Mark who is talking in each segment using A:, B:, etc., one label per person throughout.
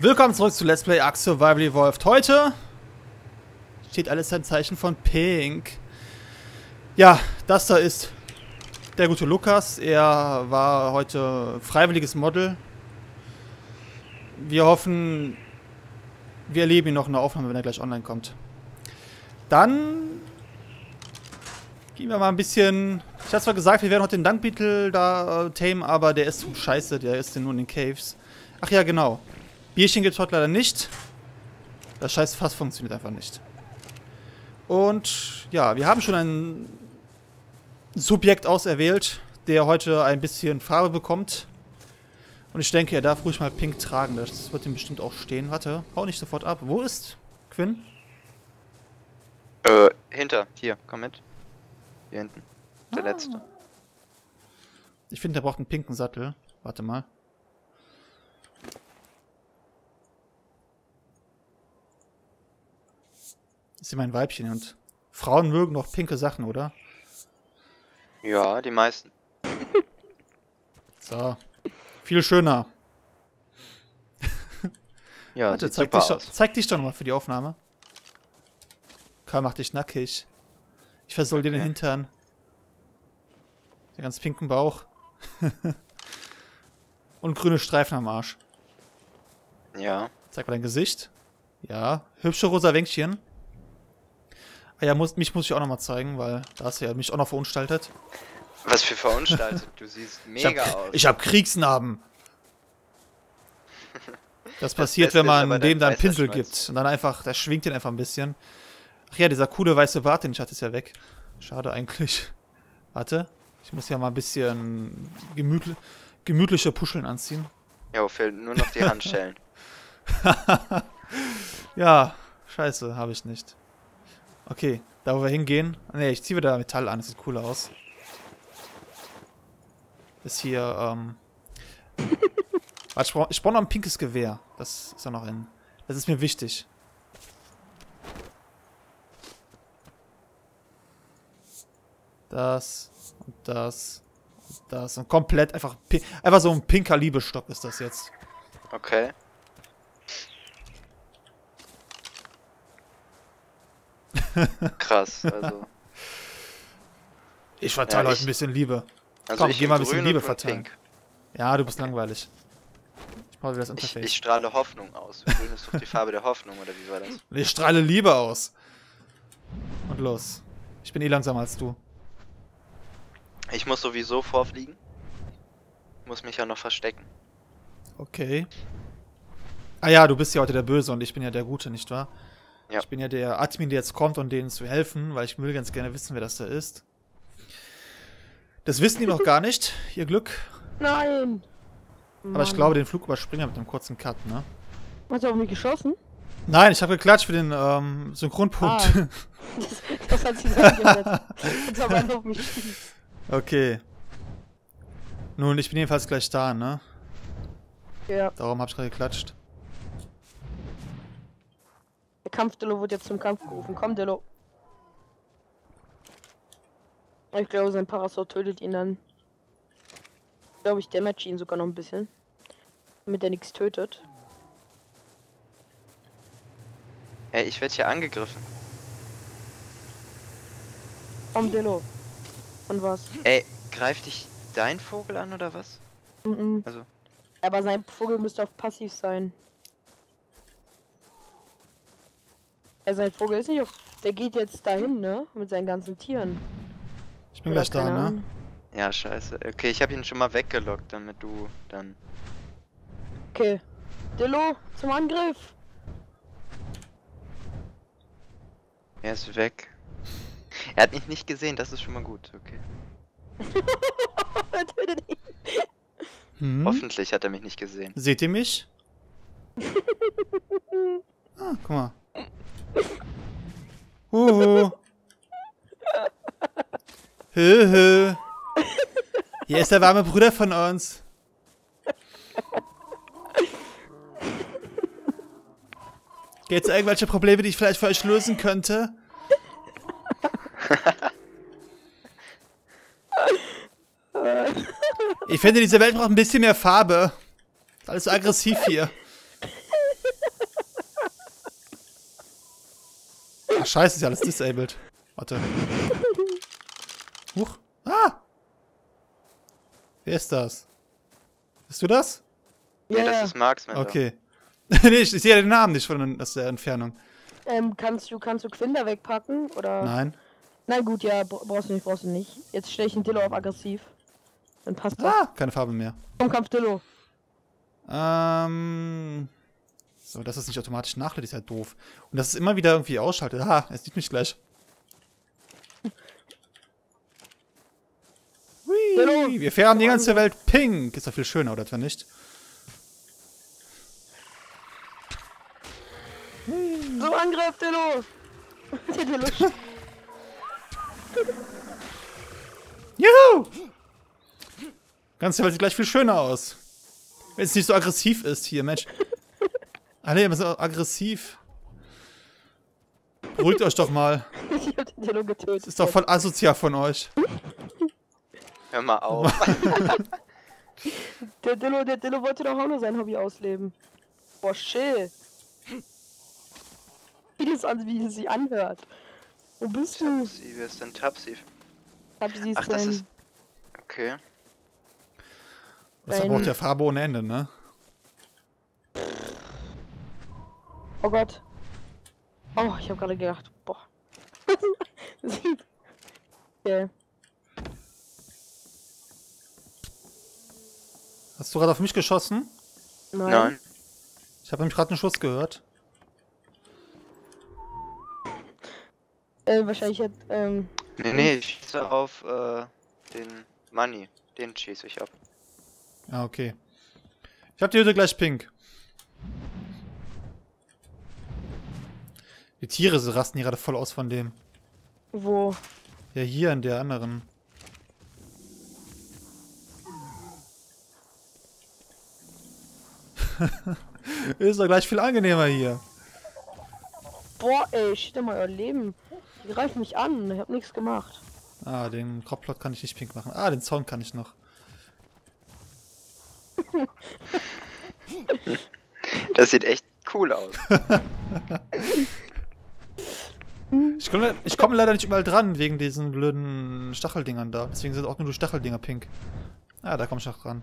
A: Willkommen zurück zu Let's Play Ark Survival Evolved. Heute steht alles ein Zeichen von Pink. Ja, das da ist der gute Lukas. Er war heute freiwilliges Model. Wir hoffen, wir erleben ihn noch in der Aufnahme, wenn er gleich online kommt. Dann gehen wir mal ein bisschen... Ich hatte zwar gesagt, wir werden heute den Dankbeetle da äh, tamen, aber der ist zu scheiße. Der ist nur in den Caves. Ach ja, genau. Bierchen gibt es heute leider nicht. Das scheiß Fass funktioniert einfach nicht. Und ja, wir haben schon ein Subjekt auserwählt, der heute ein bisschen Farbe bekommt. Und ich denke, er darf ruhig mal pink tragen. Das wird ihm bestimmt auch stehen. Warte, hau nicht sofort ab. Wo ist Quinn?
B: Äh, hinter. Hier, komm mit. Hier hinten. Der
A: Ah.
B: letzte.
A: Ich finde, der braucht einen pinken Sattel. Warte mal. Hier mein Weibchen und Frauen mögen noch pinke Sachen, oder?
B: Ja, die meisten.
A: So. Viel schöner.
B: Ja,
A: Warte, zeig dich, doch, zeig dich doch nochmal für die Aufnahme. Karl, mach dich nackig. Ich versoll dir den
B: Okay.
A: Hintern. Den ganz pinken Bauch. und grüne Streifen am Arsch.
B: Ja.
A: Zeig mal dein Gesicht. Ja, hübsche rosa Wänkchen. Ah ja, muss, mich muss ich auch nochmal zeigen, weil da hast du ja mich auch noch verunstaltet.
B: Was für verunstaltet. Du siehst
A: Ich hab,
B: mega aus.
A: ich hab Kriegsnarben. Das passiert,
B: Beste
A: wenn man dem dann Pinsel gibt. Und dann einfach, der schwingt den einfach ein bisschen. Ach ja, dieser coole weiße Bart, den ich hatte, ist ja weg. Schade eigentlich. Warte, ich muss ja mal ein bisschen gemütli gemütliche Puscheln anziehen.
B: Jo, fehlen nur noch die Handschellen.
A: Ja, scheiße, habe ich nicht. Okay, da wo wir hingehen. Ne, ich ziehe wieder Metall an, das sieht cooler aus. Ist hier, ähm. Warte, ich brauche brauch noch ein pinkes Gewehr. Das ist ja noch in. Das ist mir wichtig. Das und das und das und komplett einfach einfach so ein pinker Liebestock ist das jetzt.
B: Okay. Krass, also.
A: Ich verteile
B: Ja, ich-
A: ein bisschen Liebe.
B: Also
A: Komm,
B: ich
A: geh mal ein bisschen Liebe verteilen.
B: pink.
A: Ja, du bist langweilig. Ich brauche wieder das
B: Ich,
A: Interface.
B: ich strahle Hoffnung aus. Grün ist doch die Farbe der Hoffnung, oder wie war das?
A: Ich strahle Liebe aus. Und los. Ich bin eh langsamer als du.
B: Ich muss sowieso vorfliegen. Muss mich ja noch verstecken.
A: Okay. Ah ja, du bist ja heute der Böse und ich bin ja der Gute, nicht wahr?
B: Ja.
A: Ich bin ja der Admin, der jetzt kommt, um denen zu helfen, weil ich will ganz gerne wissen, wer das da ist. Das wissen die noch gar nicht, ihr Glück.
C: Nein!
A: Aber ich glaube, den Flug überspringen wir mit einem kurzen Cut, ne?
C: Hast du auf mich geschossen?
A: Nein, ich habe geklatscht für den ähm, Synchronpunkt.
C: Ah. Das hat sie sein gehört. Jetzt aber einer auf mich schießt.
A: okay. Nun, ich bin jedenfalls gleich da, ne?
C: Ja,
A: Darum habe ich gerade geklatscht.
C: Der Kampfdillo wird jetzt zum Kampf gerufen. Komm, Dillo. Ich glaube, sein Parasol tötet ihn dann. Ich glaube, ich damage ihn sogar noch ein bisschen. Damit er nichts tötet.
B: Ey, ich werde hier angegriffen.
C: Komm, Dillo. Und was?
B: Ey, greift dich dein Vogel an oder was?
C: Mhm.
B: Also,
C: Aber sein Vogel müsste auf passiv sein. Ja, sein Vogel ist nicht auf. Der geht jetzt dahin, ne? Mit seinen ganzen Tieren.
A: Ich bin
C: Oder
A: gleich da, ne?
B: Ja, scheiße. Okay, ich habe ihn schon mal weggelockt, damit du dann.
C: Okay. Dillo, zum Angriff!
B: Er ist weg. Er hat mich nicht gesehen, das ist schon mal gut. Okay.
C: Er tötet ihn.
A: Hm?
B: Hoffentlich hat er mich nicht gesehen.
A: Seht ihr mich? Ah, guck mal. Huhu. Hö, hö. Hier ist der warme Bruder von uns. Gibt's irgendwelche Probleme, die ich vielleicht für euch lösen könnte? Ich finde, diese Welt braucht ein bisschen mehr Farbe. Alles so aggressiv hier. Ach, scheiße, ist ja alles disabled. Warte. Huch. Ah! Wer ist das? Bist du das?
B: Nee, das ist Marksman.
A: Okay. nee, ich, ich sehe ja den Namen nicht von aus der Entfernung.
C: Ähm, kannst du, kannst du Quinder wegpacken? Oder?
A: Nein.
C: Na gut, ja, bra- brauchst du nicht, brauchst du nicht. Jetzt stelle ich einen Dillo auf aggressiv. Dann passt das.
A: Ah, keine Farbe mehr.
C: Komm, Kampf Dillo.
A: Ähm. So, dass es nicht automatisch nachlädt, ist ja doof. Und dass es immer wieder irgendwie ausschaltet. Ha, es sieht mich gleich. Hui, wir färben die ganze Welt pink. Ist doch viel schöner, oder etwa nicht?
C: So, Angriff, Dillo! Der Dillo
A: Juhu! Ganze Welt sieht gleich viel schöner aus. Wenn es nicht so aggressiv ist hier, Mensch. Alle immer so aggressiv. Beruhigt euch doch mal.
C: Ich hab den Dillo getötet.
A: Das ist doch voll asozial von euch.
B: Hör mal auf.
C: Der Dillo, der Dillo wollte doch auch nur sein Hobby ausleben. Boah, chill. Wie das an, wie es sich anhört. Wo bist du?
B: Sie, wer ist denn Tapsi?
C: Hab sie
B: Ach, das ist. Okay.
A: Das
C: Nein.
A: braucht ja Farbe ohne Ende, ne?
C: Oh Gott. Oh, ich habe gerade gedacht, boah. okay.
A: Hast du gerade auf mich geschossen?
C: Nein.
B: Nein.
A: Ich habe nämlich gerade einen Schuss gehört.
C: Äh, wahrscheinlich hat, ähm,
B: Nee, nee, ich schieße auf äh, den Money. Den schieße ich ab.
A: Ah, okay. Ich habe die Hütte gleich pink. Die Tiere rasten hier gerade voll aus von dem.
C: wo?
A: Ja, hier in der anderen. Ist doch gleich viel angenehmer hier.
C: Boah, ey, shit mal euer Leben. Die greifen mich an, ich hab nichts gemacht.
A: Ah, den Kopplot kann ich nicht pink machen. Ah, den Zaun kann ich noch.
B: Das sieht echt cool aus.
A: Ich komme ich komm leider nicht überall dran, wegen diesen blöden Stacheldingern da. Deswegen sind auch nur die Stacheldinger pink. Ah, da komme ich auch ran.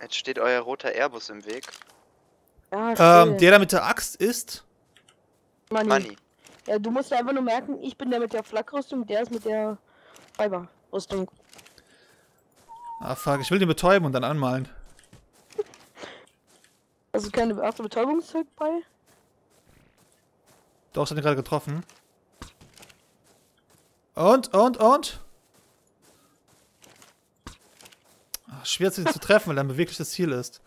B: Jetzt steht euer roter Airbus im Weg.
C: Ja,
A: Ähm, der da mit der Axt ist.
C: Money.
B: Money.
C: Ja, du musst einfach nur merken, ich bin der mit der Flakrüstung, der ist mit der Fiberrüstung.
A: Ah, fuck, ich will den betäuben und dann anmalen.
C: Also keine hast du Betäubungszeug bei?
A: Doch, den gerade getroffen. Und, und, und? Ach, schwer zu, zu treffen, weil er ein bewegliches Ziel ist.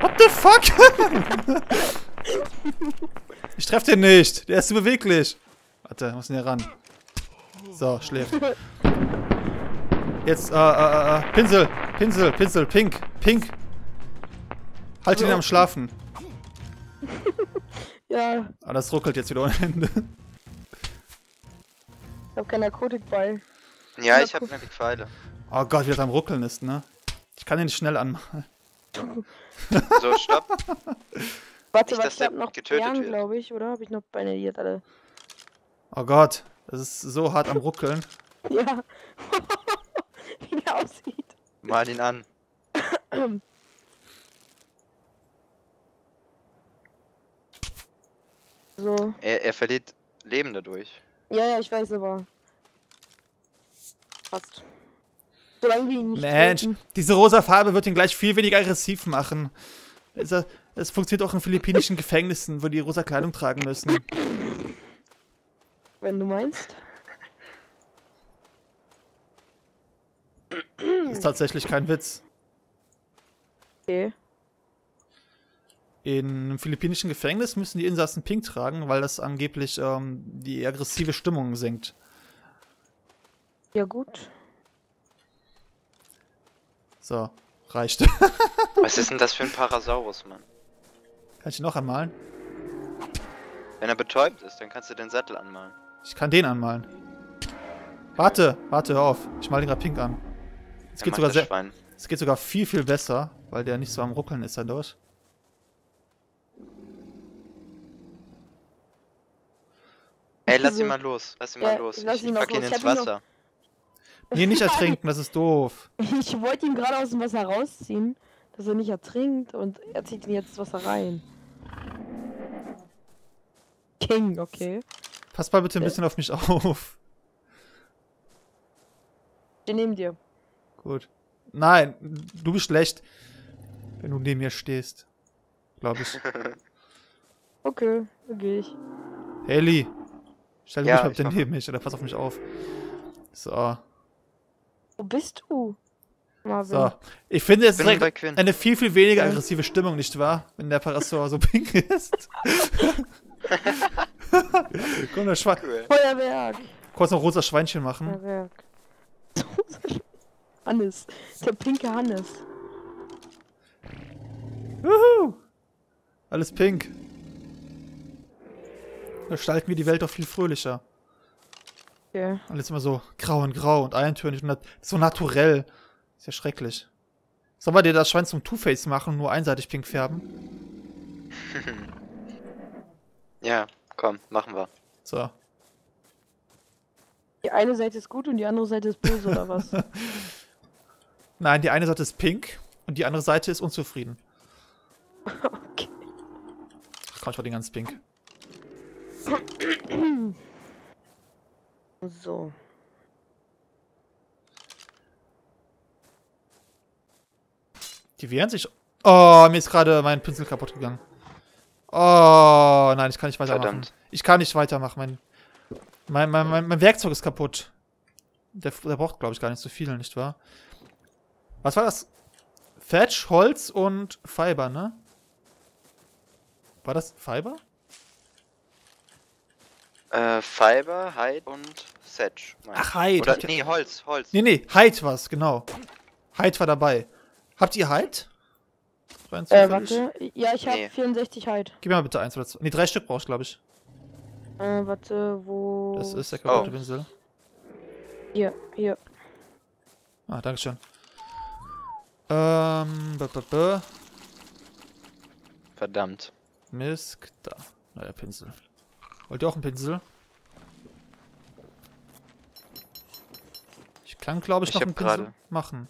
A: What the fuck? ich treffe den nicht. Der ist zu beweglich. Warte, muss näher ran. So, schläft. Jetzt, äh, äh, äh, Pinsel, Pinsel, Pinsel, pink, pink. Halt ihn am Schlafen.
C: Ja,
A: Ah, das ruckelt jetzt wieder ohne Ende.
C: ich hab kein Narkotik bei.
B: Ja, ich nur die Pfeile.
A: Oh Gott, wie das am Ruckeln ist, ne? Ich kann den schnell anmachen.
B: So, stopp.
C: Warte,
B: Nicht,
C: warte,
B: dass
C: ich
B: der
C: hab noch
B: getötet
C: Bären,
B: wird.
C: glaube ich, oder? Hab ich noch Beine, die jetzt alle.
A: Oh Gott, das ist so hart am Ruckeln.
C: Ja. Wie der aussieht.
B: Mal ihn an.
C: So.
B: Er, er verliert Leben dadurch.
C: Ja, ja, ich weiß aber. Passt. Solange wir ihn nicht
A: Mensch,
C: töten.
A: diese rosa Farbe wird ihn gleich viel weniger aggressiv machen. Es, es funktioniert auch in philippinischen Gefängnissen, wo die rosa Kleidung tragen müssen.
C: Wenn du meinst.
A: Ist tatsächlich kein Witz.
C: Okay.
A: In einem philippinischen Gefängnis müssen die Insassen pink tragen, weil das angeblich ähm, die aggressive Stimmung senkt.
C: Ja, gut.
A: So, reicht.
B: Was ist denn das für ein Parasaurus, Mann?
A: kann ich ihn noch anmalen?
B: Wenn er betäubt ist, dann kannst du den Sattel anmalen.
A: Ich kann den anmalen. Warte, warte, hör auf. Ich mal den gerade pink an. Es geht, sogar sehr, es geht sogar viel, viel besser, weil der nicht so am Ruckeln ist dadurch.
B: Ey, lass ihn mal los. Lass ihn
C: ja,
B: mal los.
C: lass
B: Ich,
C: ihn
B: pack ihn ins
C: noch-
B: Wasser.
A: Nee, nicht ertrinken, das ist doof.
C: Ich wollte ihn gerade aus dem Wasser rausziehen, dass er nicht ertrinkt und er zieht ihn jetzt ins Wasser rein. King, okay.
A: Pass mal bitte ein
C: Äh.
A: bisschen auf mich auf.
C: Den neben dir.
A: Gut. Nein, du bist schlecht, wenn du neben mir stehst. Glaube ich.
C: Okay, da gehe ich.
A: Hey Lee, stell dich
B: Ja,
A: ruhig mal
B: ich
A: bitte
B: mach-
A: neben mich oder pass auf mich auf. So,
C: Wo bist du? Marvin.
A: so. Ich finde,
B: Bin
A: direkt eine viel, viel weniger aggressive Stimmung, nicht wahr? Wenn der Parasol so pink ist. Komm, das Schwein.
B: Cool.
C: Feuerwerk.
A: Kurz noch rosa Schweinchen machen.
C: Feuerwerk. Hannes. Der pinke Hannes.
A: Wuhu! Alles pink. Gestalten wir die Welt doch viel fröhlicher.
C: Okay.
A: Alles immer so grau und grau und eintönig und nat so naturell. Ist ja schrecklich. Sollen wir dir das Schwein zum Two-Face machen und nur einseitig pink färben?
B: Ja, komm, machen wir.
A: So.
C: Die eine Seite ist gut und die andere Seite ist böse, oder was?
A: Nein, die eine Seite ist pink und die andere Seite ist unzufrieden.
C: Okay.
A: Ach komm, ich war den ganz pink.
C: So.
A: Die wehren sich. Oh, mir ist gerade mein Pinsel kaputt gegangen. Oh, nein, ich kann nicht weitermachen.
B: Verdammt.
A: Ich kann nicht weitermachen. Mein, mein, mein, mein, mein Werkzeug ist kaputt. Der, der braucht, glaube ich, gar nicht so viel, nicht wahr? Was war das? Thatch, Holz und Fiber, ne? War das Fiber?
B: Äh, Fiber, Hide und Sedge. ich.
A: Ach, Hide.
B: Oder, nee, Holz, Holz.
A: Nee, nee, Hide war's, genau. Hide war dabei. Habt ihr Hide? Rein
C: Äh, warte. Ja, ich habe
B: Nee.
C: 64 Halt.
A: Gib mir mal bitte eins oder zwei. Nee, drei Stück brauchst du, glaube ich.
C: Äh, warte, wo.
A: Das ist der kaputte
B: Oh.
A: Pinsel.
C: Hier, hier.
A: Ah, dankeschön. Ähm, b -b -b
B: Verdammt.
A: Misk, da. Neuer Pinsel. Wollt ihr auch einen Pinsel? Ich kann, glaube ich, noch einen Pinsel machen.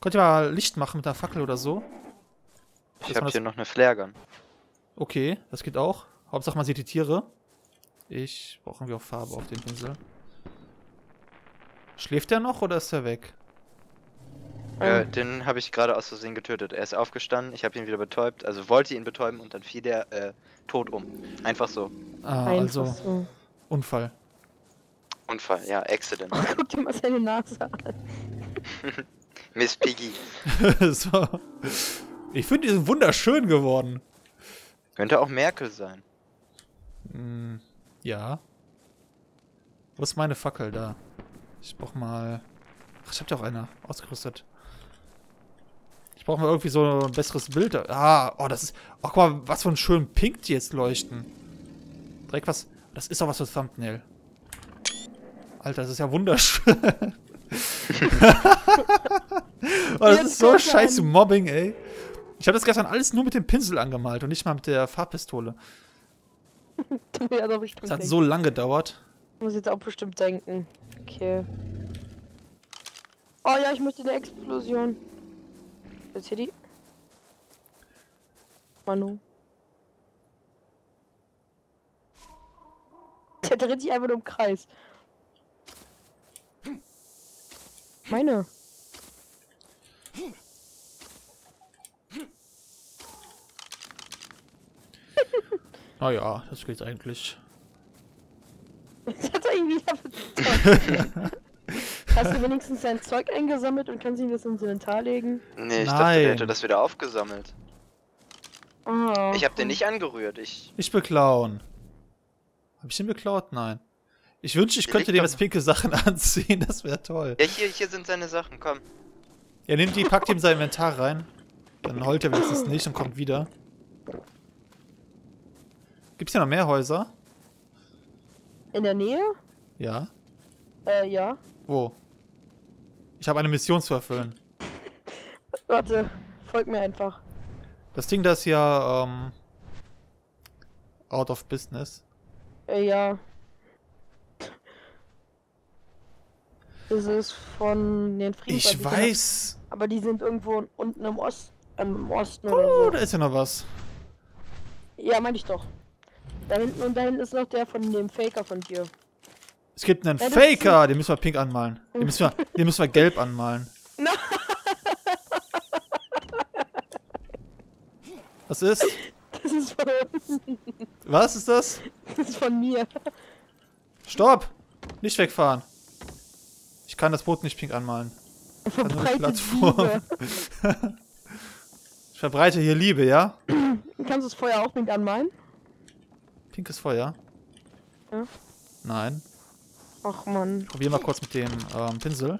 A: Könnt ihr mal Licht machen mit einer Fackel oder so?
B: Ich
A: man
B: hab
A: das-
B: hier noch eine Flaregun.
A: Okay, das geht auch. Hauptsache man sieht die Tiere. Ich brauche irgendwie auch Farbe auf den Pinsel. Schläft der noch oder ist er weg?
B: Äh,
C: Ähm,
B: den habe ich gerade aus Versehen getötet. Er ist aufgestanden, ich habe ihn wieder betäubt, also wollte ihn betäuben und dann fiel der äh, tot um. Einfach so.
A: Ah,
C: einfach
A: also
C: so.
A: Unfall.
B: Unfall, ja, Accident.
C: Guck dir mal seine Nase an.
B: Miss Piggy.
A: so. Ich finde, die sind wunderschön geworden.
B: Könnte auch Merkel sein.
A: Hm, ja. Wo ist meine Fackel da? Ich brauch mal. Ach, ich hab ja auch eine ausgerüstet. Ich brauche mal irgendwie so ein besseres Bild. Ah, oh, das ist. Oh, guck mal, was für ein schönen Pink die jetzt leuchten. Direkt was. Das ist doch was für Thumbnail. Alter, das ist ja wunderschön. oh, das
C: Jetzt
A: ist so
C: guck mal
A: scheiß
C: an.
A: Mobbing, ey. Ich habe das gestern alles nur mit dem Pinsel angemalt und nicht mal mit der Farbpistole.
C: ja.
A: Das hat so lange gedauert.
C: Muss jetzt auch bestimmt denken. Okay. Oh ja, ich möchte eine Explosion. Jetzt hier die. Manu. Der dreht sich einfach nur im Kreis. Meine.
A: Naja, das geht eigentlich.
C: Jetzt hat er ihn wieder. Hast du wenigstens sein Zeug eingesammelt und kannst ihm das ins Inventar legen?
B: Nee, ich dachte,
A: Nein.
B: der hätte das wieder aufgesammelt.
C: Oh.
B: Ich habe den nicht angerührt. Ich.
A: Nicht beklauen. Hab ich den beklaut? Nein. Ich wünschte, ich
B: Der
A: könnte dem jetzt pinke Sachen anziehen. Das wäre toll.
B: Ja, hier, hier sind seine Sachen, komm.
A: Er nimmt die, packt ihm sein Inventar rein. Dann heult er wenigstens nicht und kommt wieder. Gibt's hier noch mehr Häuser?
C: In der Nähe?
A: Ja.
C: Äh, ja.
A: Wo? Ich habe eine Mission zu erfüllen.
C: Warte, folg mir einfach.
A: Das Ding, das ja, ähm, Out of business.
C: Äh, ja. Das ist von den
A: Ich
C: Friedensarbeitern.
A: weiß.
C: Aber die sind irgendwo unten im, Ost, im Osten
A: Oh,
C: oder
A: da ist ja noch was.
C: so. Ja, meinte ich doch. Da hinten und da hinten ist noch der von dem Faker von dir.
A: Es gibt einen
C: Ja,
A: Faker, den müssen wir pink anmalen. Den müssen wir, den müssen wir gelb anmalen.
C: Na.
A: Was ist?
C: Das ist von,
A: Was ist das?
C: das ist von mir.
A: Stopp! Nicht wegfahren. Ich kann das Boot nicht pink anmalen. Also eine
C: Verbreitet
A: Plattform.
C: Liebe.
A: Ich verbreite hier Liebe, ja?
C: Kannst du das Feuer auch mit anmalen?
A: Pinkes Feuer.
C: Ja.
A: Nein.
C: Ach man.
A: Probier mal kurz mit dem ähm, Pinsel.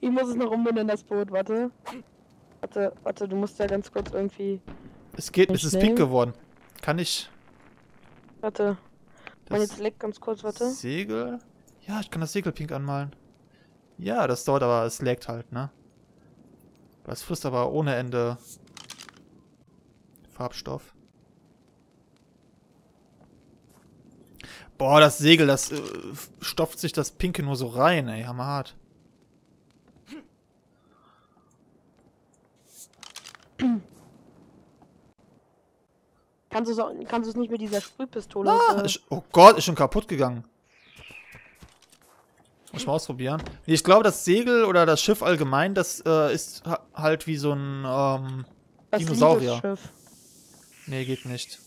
C: Ich muss es noch umbenennen, das Boot. Warte. Warte, warte, du musst ja ganz kurz irgendwie.
A: Es geht,
C: Nicht
A: es ist pink geworden. Kann ich
C: Warte. Mein
A: das
C: jetzt leckt ganz kurz, warte.
A: Segel? Ja, ich kann das Segel pink anmalen. Ja, das dauert aber, es laggt halt, ne? Das frisst aber ohne Ende Farbstoff. Boah, das Segel, das äh, stopft sich das Pinke nur so rein, ey, hammerhart.
C: Kannst du es kannst nicht mit dieser Sprühpistole?
A: Ah,
C: äh,
A: ist, oh Gott, ist schon kaputt gegangen. Muss ich mal ausprobieren. Nee, ich glaube, das Segel oder das Schiff allgemein, das äh, ist ha halt wie so ein, ähm, Dinosaurier. Nee, geht nicht.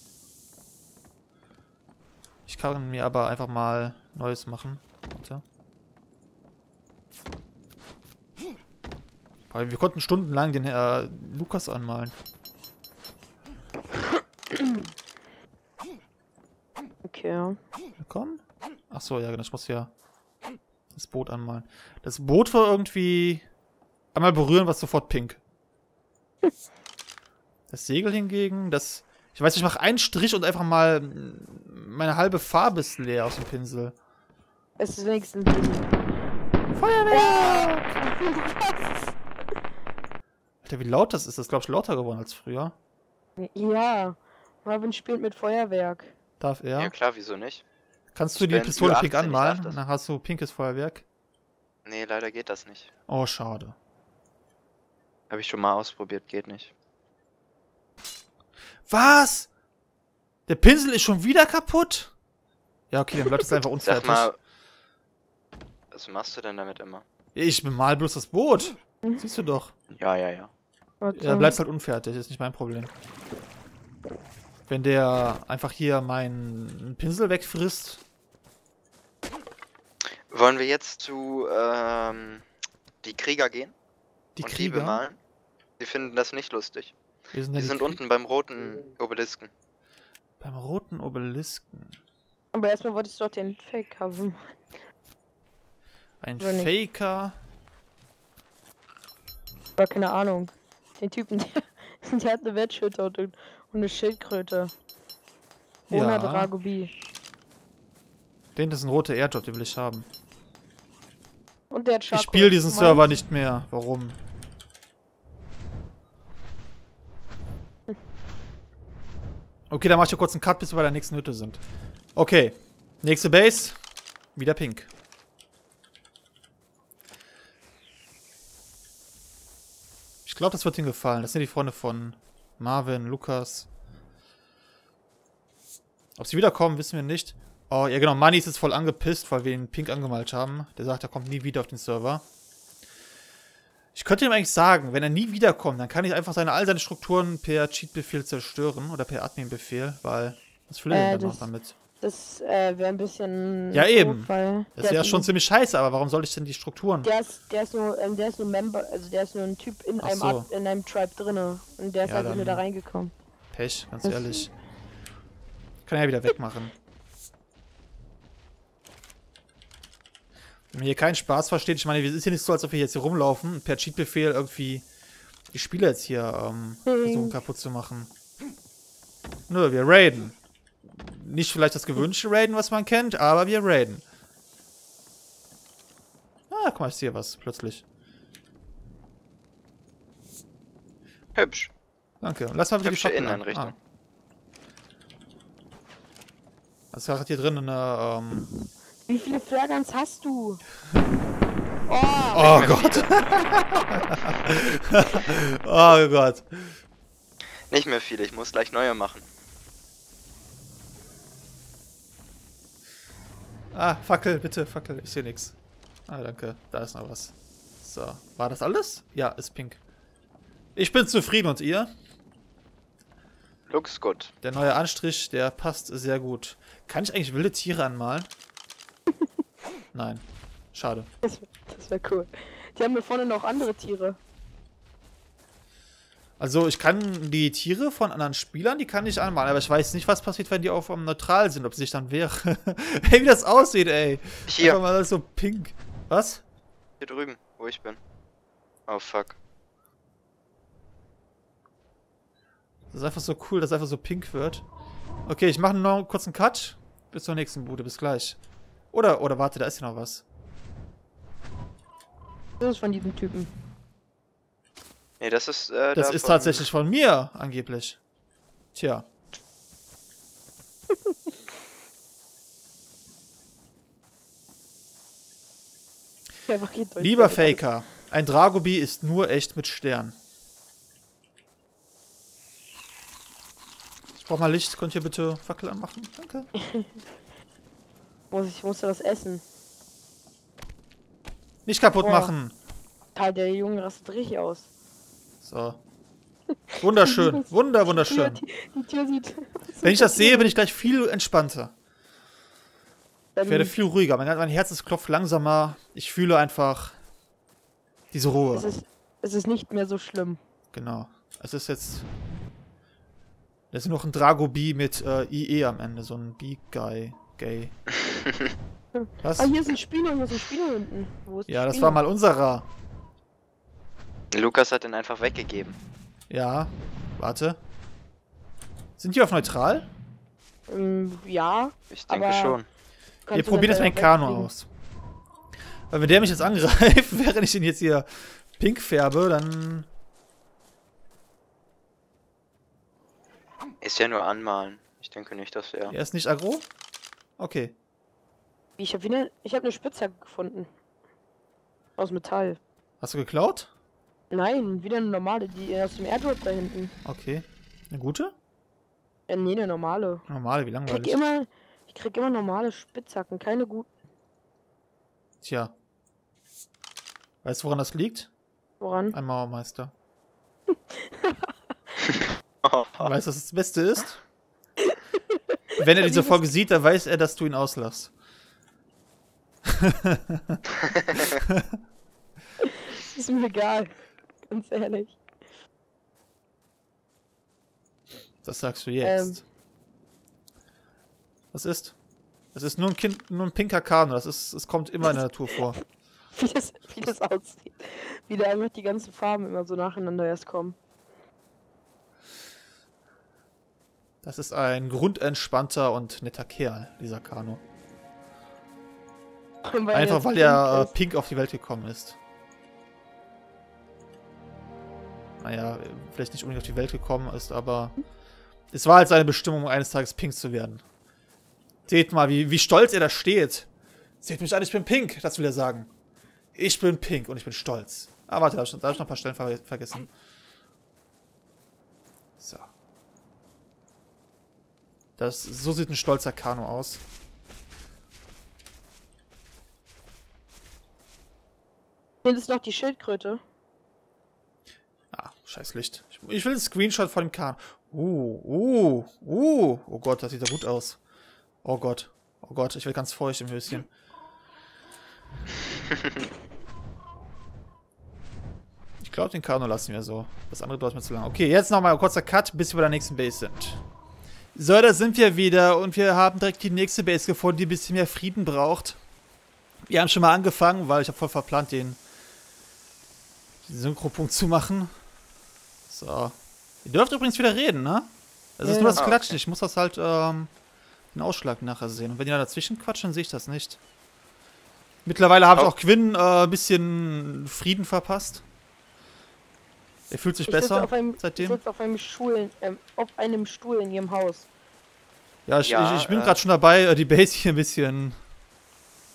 A: Ich kann mir aber einfach mal Neues machen. Warte. Weil wir konnten stundenlang den äh, Lukas anmalen.
C: Okay.
A: Komm. Ach so, ja, genau, ich muss ja das Boot anmalen. Das Boot war irgendwie einmal berühren, was sofort pink. Das Segel hingegen, das ich weiß, ich mache einen Strich und einfach mal mm, meine halbe Farbe ist leer aus dem Pinsel.
C: Es ist wenigstens ein
A: Feuerwehr! Alter, wie laut das ist, das ist glaube ich lauter geworden als früher.
C: Ja. Marvin spielt mit Feuerwerk.
A: Darf er?
B: Ja klar, wieso nicht?
A: Kannst du die
B: Wenn
A: Pistole pink
B: 18 nicht
A: anmalen? Dann hast du pinkes Feuerwerk.
B: Nee, leider geht das nicht.
A: Oh, schade.
B: Habe ich schon mal ausprobiert, geht nicht.
A: Was? Der Pinsel ist schon wieder kaputt? Ja, okay, dann bleibt es einfach
B: Sag
A: unfertig.
B: mal, was machst du denn damit immer?
A: Ich bemal bloß das Boot. Siehst du doch.
B: Ja, ja, ja.
C: Warte.
A: Ja, bleibt halt unfertig, ist nicht mein Problem. Wenn der einfach hier meinen Pinsel wegfrisst.
B: Wollen wir jetzt zu ähm, die Krieger gehen
A: Die
B: und die
A: Krieger.
B: bemalen? Sie finden das nicht lustig.
A: Wir sind,
B: Die sind unten beim roten Obelisken.
A: beim roten Obelisken.
C: Aber erstmal wolltest du doch den Fake haben.
A: Ein
C: Oder?
A: Faker.
C: Aber keine Ahnung. Den Typen, der, der hat eine Wettschütte und, und eine Schildkröte. Ohne
A: Ja.
C: Dragobie.
A: Den das ist ein roter Airdrop, den will ich haben.
C: Und der hat
A: Ich spiele diesen Server nicht mehr. Warum? Okay, dann mach ich hier kurz einen Cut, bis wir bei der nächsten Hütte sind. Okay. Nächste Base. Wieder pink. Ich glaube, das wird ihnen gefallen. Das sind die Freunde von Marvin, Lukas. Ob sie wiederkommen, wissen wir nicht. Oh, ja genau, Manny ist jetzt voll angepisst, weil wir ihn pink angemalt haben. Der sagt, er kommt nie wieder auf den Server. Ich könnte ihm eigentlich sagen, wenn er nie wiederkommt, dann kann ich einfach seine, all seine Strukturen per Cheat-Befehl zerstören oder per Admin-Befehl, weil was will er
C: Äh,
A: denn noch damit?
C: Das äh, wäre ein bisschen.
A: Ja, eben.
C: weil
A: Das wäre schon ziemlich scheiße, aber warum soll ich denn die Strukturen?
C: Der ist, der ist nur, ähm, der ist nur Member, also der ist nur ein Typ in
A: Ach
C: einem
A: so.
C: Art, in einem Tribe drinne. Und der ist
A: Ja,
C: halt nur da reingekommen.
A: Pech, ganz
C: Das-
A: ehrlich. Kann er ja wieder wegmachen. Wenn man hier keinen Spaß versteht, ich meine, es ist ja nicht so, als ob wir jetzt hier rumlaufen und per Cheat-Befehl irgendwie die Spiele jetzt hier ähm, versuchen
C: Hm.
A: kaputt zu machen. Nö, wir raiden. Nicht vielleicht das gewünschte Raiden, was man kennt, aber wir raiden. Ah, guck mal, ich sehe was plötzlich.
B: Hübsch.
A: Danke. Lass mal bitte die
B: Hübsche
A: Shotgun an.
B: Inneneinrichtung.
A: Ah. Also hat hier drin eine, ähm...
C: Wie viele Flagguns hast du? Oh,
A: Oh Gott. oh Gott.
B: Nicht mehr viele, ich muss gleich neue machen.
A: Ah, Fackel, bitte, Fackel. Ich sehe nichts. Ah, danke. Da ist noch was. So. War das alles? Ja, ist pink. Ich bin zufrieden und ihr?
B: Looks gut.
A: Der neue Anstrich, der passt sehr gut. Kann ich eigentlich wilde Tiere anmalen? Nein. Schade.
C: das, das wäre cool. Die haben hier vorne noch andere Tiere.
A: Also ich kann die Tiere von anderen Spielern, die kann ich anmalen, aber ich weiß nicht, was passiert, wenn die auf um, neutral sind, ob sie sich dann wäre. ey, wie das aussieht, ey.
B: Hier,
A: Einfach mal alles so pink. Was?
B: hier drüben, wo ich bin. Oh fuck.
A: Das ist einfach so cool, dass es einfach so pink wird. Okay, ich mache noch einen kurzen Cut. Bis zur nächsten Bude, bis gleich. Oder, oder warte, da ist ja noch was.
C: Das ist von diesem Typen.
B: Nee, das ist, äh,
A: Das
B: da
A: ist tatsächlich von mir, angeblich. Tja. Lieber Faker, ein Dragobi ist nur echt mit Stern. Ich brauch mal Licht. Könnt ihr bitte Fackel anmachen? Danke.
C: Muss ich musste das essen.
A: Nicht kaputt
C: Boah.
A: machen.
C: Teil der Junge rastet richtig aus.
A: So. Wunderschön. Wunder, wunderschön.
C: Die, die Tür sieht.
A: Wenn ich das sehe, bin ich gleich viel entspannter. Ich werde viel ruhiger. Mein, mein Herz ist klopft langsamer. Ich fühle einfach diese
C: es
A: Ruhe.
C: ist, es ist nicht mehr so schlimm.
A: Genau. Es ist jetzt. Das ist noch ein Dragobi mit äh, IE am Ende. So ein B-Guy. Gay. Was?
C: Ah, hier ist ein Spino, hier ist ein Spino hinten. Wo ist
A: Ja, das war mal unserer.
B: Lukas hat den einfach weggegeben.
A: Ja. Warte. Sind die auf neutral?
C: Ähm, ja.
B: Ich denke schon.
A: Wir probieren jetzt den Kano aus. Weil wenn der mich jetzt angreift, während ich ihn jetzt hier pink färbe, dann.
B: Ist ja nur anmalen. Ich denke nicht, dass er.
A: Er ist nicht aggro? Okay.
C: Ich habe wieder, ich habe eine Spitzhacke gefunden. Aus Metall.
A: Hast du geklaut?
C: Nein, wieder eine normale, die aus dem Airdrop da hinten.
A: Okay. Eine gute?
C: Ja, nee, eine normale.
A: Normale, wie
C: Ich krieg
A: langweilig.
C: immer, ich krieg immer normale Spitzhacken, keine guten.
A: Tja. Weißt du, woran das liegt?
C: Woran?
A: Ein Mauermeister. Weißt du, was das Beste ist? Wenn er diese Folge sieht, dann weiß er, dass du ihn auslachst.
C: Ist mir egal. Ganz ehrlich.
A: Das sagst du jetzt.
C: Ähm.
A: Was ist? Es ist nur ein, kind, nur ein pinker Kano. Das ist, es kommt immer in der Natur vor.
C: Wie das, wie das aussieht. Wie da einfach die ganzen Farben immer so nacheinander erst kommen.
A: Das ist ein grundentspannter und netter Kerl, dieser Kano.
C: Weil
A: Einfach weil er
C: pink
A: äh, pink auf die Welt gekommen ist. Naja, vielleicht nicht unbedingt auf die Welt gekommen ist, aber es war halt seine Bestimmung, eines Tages pink zu werden. Seht mal, wie, wie stolz er da steht. Seht mich an, ich bin pink, das will er sagen. Ich bin pink und ich bin stolz. Ah, warte, da habe ich noch ein paar Stellen ver vergessen. So. Das, so sieht ein stolzer Kano aus.
C: Hier ist noch die Schildkröte.
A: Ah, scheiß Licht. Ich, ich will einen Screenshot von dem Kahn. Uh, uh, uh. Oh Gott, das sieht ja gut aus. Oh Gott. Oh Gott, ich will ganz feucht im Höschen. Ich glaube, den Kano lassen wir so. Das andere dauert mir zu lang. Okay, jetzt nochmal ein kurzer Cut, bis wir bei der nächsten Base sind. So, da sind wir wieder und wir haben direkt die nächste Base gefunden, die ein bisschen mehr Frieden braucht. Wir haben schon mal angefangen, weil ich habe voll verplant, den den Synchropunkt zu machen. So. Ihr dürft übrigens wieder reden, ne? Es ist
C: Ja,
A: nur das
B: ja.
A: Klatschen. Ich muss das halt, ähm, den Ausschlag nachher sehen. Und wenn ihr da dazwischen quatscht, dann sehe ich das nicht. Mittlerweile habe ich auch Quinn äh, ein bisschen Frieden verpasst. Er fühlt sich
C: Ich
A: besser
C: auf einem, ich
A: seitdem.
C: sitze auf einem Stuhl, ähm, auf einem Stuhl in ihrem Haus.
A: Ja, ich,
B: Ja,
A: ich, ich bin
B: äh,
A: gerade schon dabei, äh, die Base hier ein bisschen.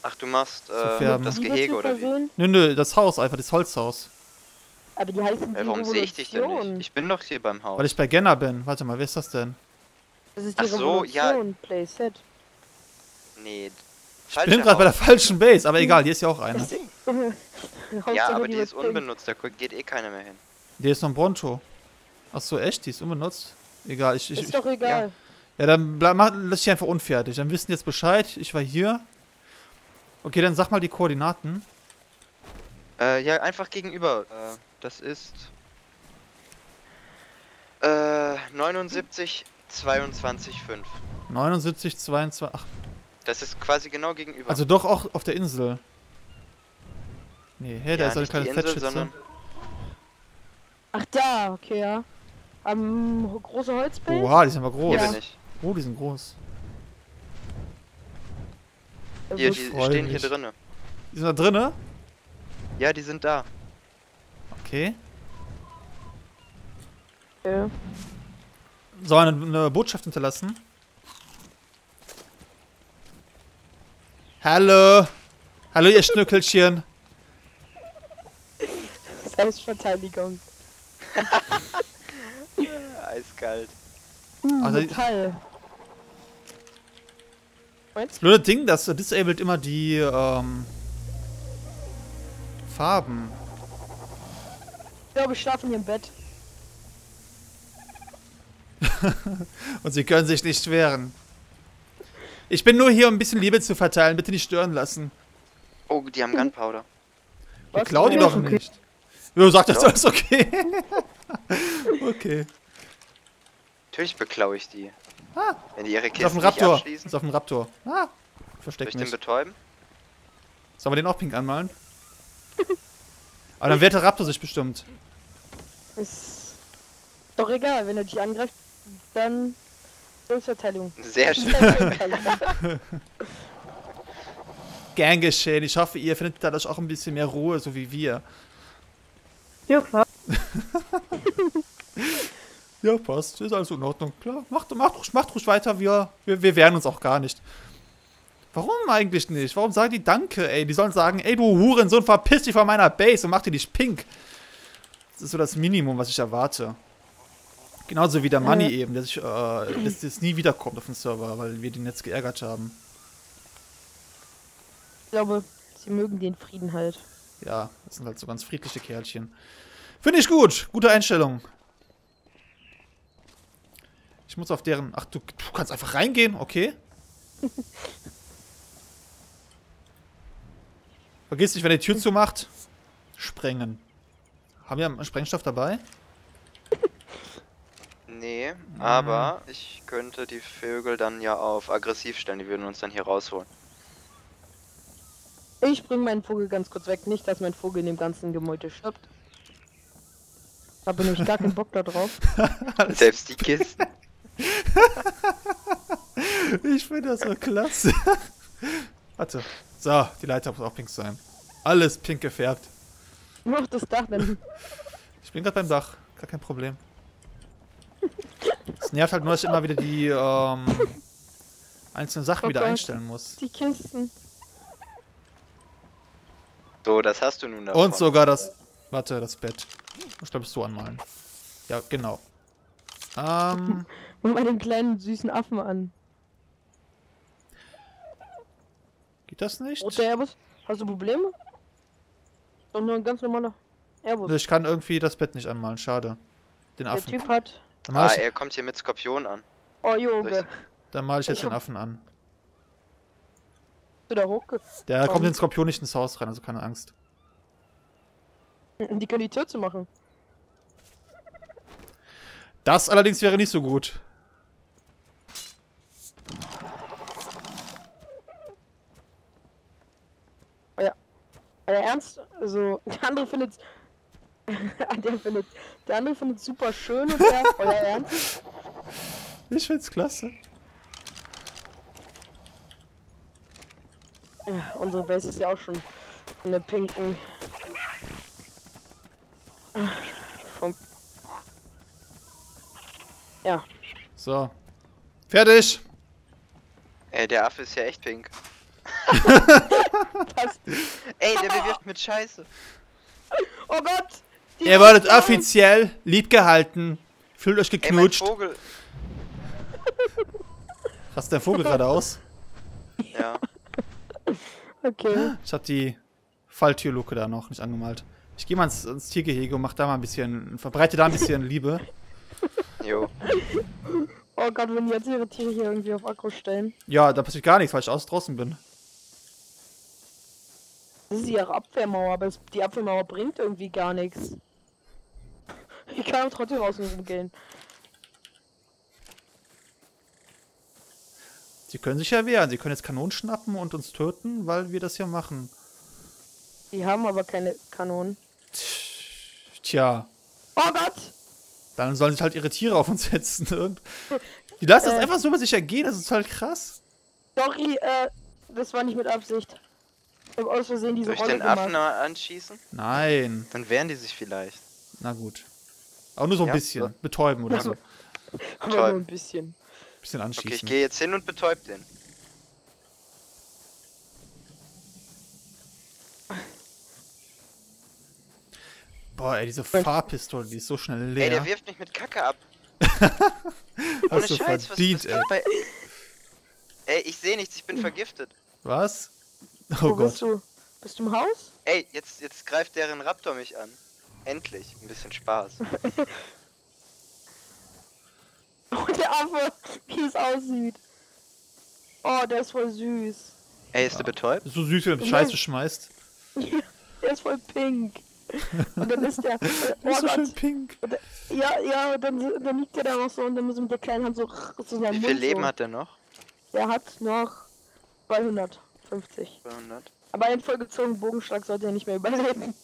B: Ach, du machst äh, das Gehege oder wie?
A: Nö, nö, das Haus einfach, das Holzhaus.
C: Aber die heißen
B: Äh, warum sehe ich dich denn nicht? Ich bin doch hier beim Haus.
A: Weil ich bei Genner bin. Warte mal, wer ist das denn?
C: Das ist die
B: Ach so, ja.
C: Playset.
B: nee.
A: Ich bin gerade bei der falschen Base, aber egal, hier ist ja auch eine.
B: Ja, aber die ist unbenutzt, da geht eh keiner mehr hin.
A: Hier ist noch ein Bronto. Ach so, echt? Die ist unbenutzt? Egal, ich. ich,
C: Ist
A: ich
C: doch egal.
A: ja, dann bleib, mach, lass ich einfach unfertig. Dann wissen die jetzt Bescheid. Ich war hier. Okay, dann sag mal die Koordinaten.
B: Äh, ja, einfach gegenüber. Äh, das ist. Äh, 79, 22, 5.
A: 79, 22. Ach,
B: Das ist quasi genau gegenüber.
A: also doch auch auf der Insel. Nee, hä, da
B: ja,
A: ist eine
B: nicht
A: kleine
B: die Insel,
A: Fettschütze.
C: Ach da, okay, ja. Am große Holzbase?
A: Oha, die sind aber groß.
B: Hier
C: Ja.
B: bin ich.
A: Oh, die sind groß.
C: Da
B: Hier, die stehen hier drinne.
A: Die sind da drinne?
B: Ja, die sind da.
A: Okay.
C: äh,
A: Soll eine, eine Botschaft hinterlassen? Hallo! Hallo, ihr Schnückelchen!
C: Selbstverteidigung.
B: Eiskalt.
C: Uh,
A: Also-
C: Metall.
A: Das blöde Ding, das disabled immer die ähm, Farben.
C: Ich glaube, ich schlafe in ihrem Bett.
A: Und sie können sich nicht wehren. Ich bin nur hier, um ein bisschen Liebe zu verteilen. Bitte nicht stören lassen.
B: Oh, die haben Gunpowder.
A: Wir
C: Was?
A: klauen die doch
C: okay.
A: nicht. Jo, sagt das
B: Doch.
A: alles okay. okay.
B: Natürlich beklaue ich die.
A: Ah.
B: Wenn die ihre
A: Ist auf dem Raptor.
B: abschließen,
A: Ist auf dem Raptor. Ah.
B: soll
A: Versteck
B: ich den
A: mich.
B: betäuben?
A: Sollen wir den auch pink anmalen? Aber dann wehrt der Raptor sich bestimmt.
C: Ist doch egal, wenn er dich angreift, dann Selbstverteidigung.
B: Sehr schön.
A: Gern geschehen. Ich hoffe, ihr findet dadurch auch ein bisschen mehr Ruhe, so wie wir.
C: Ja, klar.
A: Ja, passt. Ist alles in Ordnung. Klar. Macht, macht, ruhig- macht ruhig weiter. Wir, wir, wir wehren uns auch gar nicht. Warum eigentlich nicht? Warum sagen die Danke, ey? Die sollen sagen, ey, du Hurensohn, verpiss dich von meiner Base und mach dir nicht pink. Das ist so das Minimum, was ich erwarte. Genauso wie der Money
C: Äh.
A: eben, der sich, äh, dass das nie wiederkommt auf den Server, weil wir den jetzt geärgert haben.
C: Ich glaube, sie mögen den Frieden halt.
A: Ja, das sind halt so ganz friedliche Kerlchen. Finde ich gut. Gute Einstellung. Ich muss auf deren... Ach, du, du kannst einfach reingehen? Okay. Vergiss nicht, wenn die Tür zumacht. Sprengen. Haben wir einen Sprengstoff dabei?
B: Nee,
A: Mhm.
B: aber ich könnte die Vögel dann ja auf aggressiv stellen. Die würden uns dann hier rausholen.
C: Ich bringe meinen Vogel ganz kurz weg. Nicht, dass mein Vogel in dem ganzen Gemäute stirbt. Habe nämlich gar keinen Bock da drauf.
B: Selbst die Kisten.
A: Ich finde das so klasse. Warte. So, die Leiter muss auch pink sein. Alles pink gefärbt.
C: Mach das Dach dann.
A: Ich bin gerade beim Dach. Gar kein Problem. Es nervt halt nur, dass ich immer wieder die ähm, einzelnen Sachen
C: Oh
A: wieder einstellen muss.
C: Die Kisten.
B: So, das hast du nun davon.
A: Und sogar das. Warte, das Bett. Ich glaube, so anmalen. Ja, genau. Ähm,
C: Und meinen kleinen süßen Affen an.
A: geht das nicht?
C: Roter Airbus. Hast du Probleme? Doch nur ein ganz normaler Airbus.
A: Ich kann irgendwie das Bett nicht anmalen, schade. Den
C: Der
A: Affen.
C: Typ hat.
B: Ah,
A: male
B: er kommt hier mit Skorpion an.
C: Oh Junge.
A: dann mal ich jetzt
C: ich
A: den
C: hab-
A: Affen an.
C: Da hochge...
A: Der kommt den Skorpion nicht ins Haus rein, also keine Angst.
C: Die können die Tür zu machen.
A: Das allerdings wäre nicht so gut.
C: Aber ernst, also der andere findet der findet der andere findet super schön und der euer Ernst.
A: Ich find's klasse.
C: Ja, unsere Base ist ja auch schon in der pinken vom Ja.
A: So. Fertig.
B: Ey, der Affe ist ja echt pink. Ey, der bewirft mit Scheiße.
C: Oh Gott!
A: Ihr wurdet
C: Nein.
A: offiziell lieb gehalten. Fühlt euch
B: Ey, mein
A: geknutscht.
B: Vogel.
A: Rast der Vogel gerade aus?
B: Ja.
C: Okay.
A: Ich hab die Falltierluke da noch nicht angemalt. Ich gehe mal ins, ins Tiergehege und mach da mal ein bisschen, verbreite da ein bisschen Liebe.
B: Jo.
C: Oh Gott, wenn die jetzt ihre Tiere hier irgendwie auf Akku stellen.
A: Ja, da passiert gar nichts, weil ich aus draußen bin.
C: Das ist ihre Abwehrmauer, aber es, die Abwehrmauer bringt irgendwie gar nichts. Ich kann aber trotzdem außen rumgehen.
A: Sie können sich ja wehren. Sie können jetzt Kanonen schnappen und uns töten, weil wir das hier machen.
C: Die haben aber keine Kanonen.
A: Tja,
C: Oh Gott!
A: dann sollen sich halt ihre Tiere auf uns setzen. Die lassen das
C: Äh.
A: einfach so über sich ergehen, das ist halt krass.
C: Sorry, äh, das war nicht mit Absicht. Ich habe aus Versehen diese
B: Soll ich
C: Rolle
B: den Affen
C: gemacht.
B: anschießen?
A: Nein,
B: Dann wehren die sich vielleicht.
A: na gut. Aber nur so ein
B: Ja,
A: bisschen.
B: so.
A: Betäuben oder so.
C: so.
A: Ein
C: Aber nur ein bisschen.
A: Bisschen
B: Okay, ich
A: anschießen.
B: gehe jetzt hin und betäub den.
A: Boah, ey, diese Fahrpistole, die ist so schnell
B: Ey, der
A: leer.
B: wirft mich mit Kacke ab.
A: Hast du
B: Scheiß,
A: verdient,
B: was,
A: ey.
B: was bei... Ey, ich sehe nichts, ich bin vergiftet.
A: Was? Oh
C: Wo bist
A: Gott.
C: du? Bist du im Haus?
B: Ey, jetzt, jetzt greift deren Raptor mich an. Endlich, ein bisschen Spaß.
C: Oh, der Affe, wie es aussieht. Oh, der ist voll süß.
B: Ey, ist der betäubt?
A: Ist so süß, wenn du. Scheiße schmeißt.
C: Der ist voll pink. Und dann ist der. Oh
A: Ist so schön
C: Gott.
A: pink.
C: Und der- Ja, ja, und dann, dann liegt der da noch so und dann muss er mit der kleinen Hand so zu seinem
B: Wie
C: Mund
B: viel Leben
C: so.
B: hat der noch?
C: Der hat noch 250.
B: 200.
C: Aber einen vollgezogenen Bogenschlag sollte er nicht mehr überleben.